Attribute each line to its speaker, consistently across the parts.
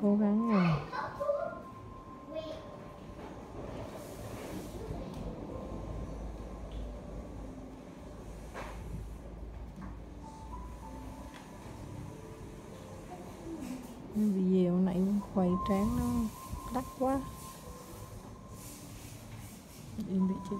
Speaker 1: Cố gắng rồi. Video nãy quay trán nó đắt quá. Em bị chết.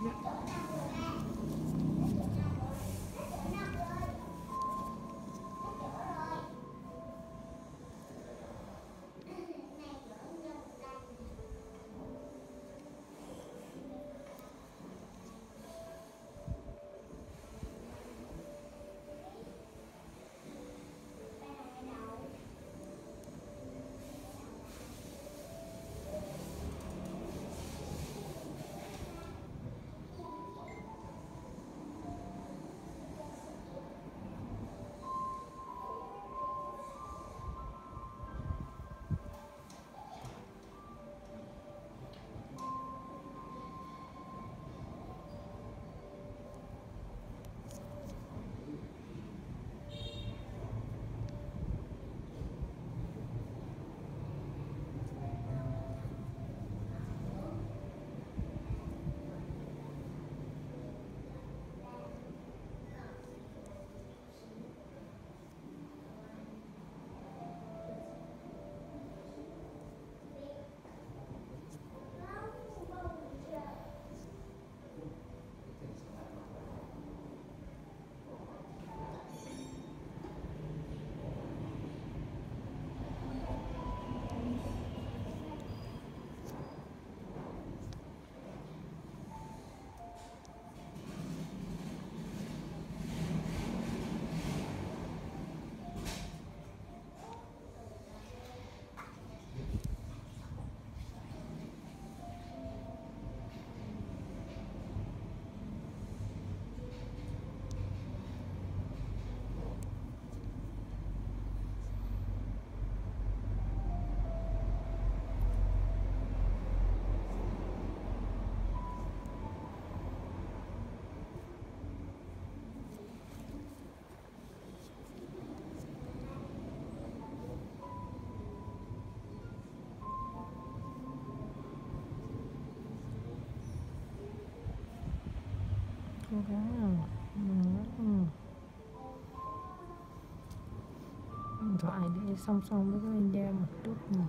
Speaker 1: Điện thoại để song song với cái video một chút nè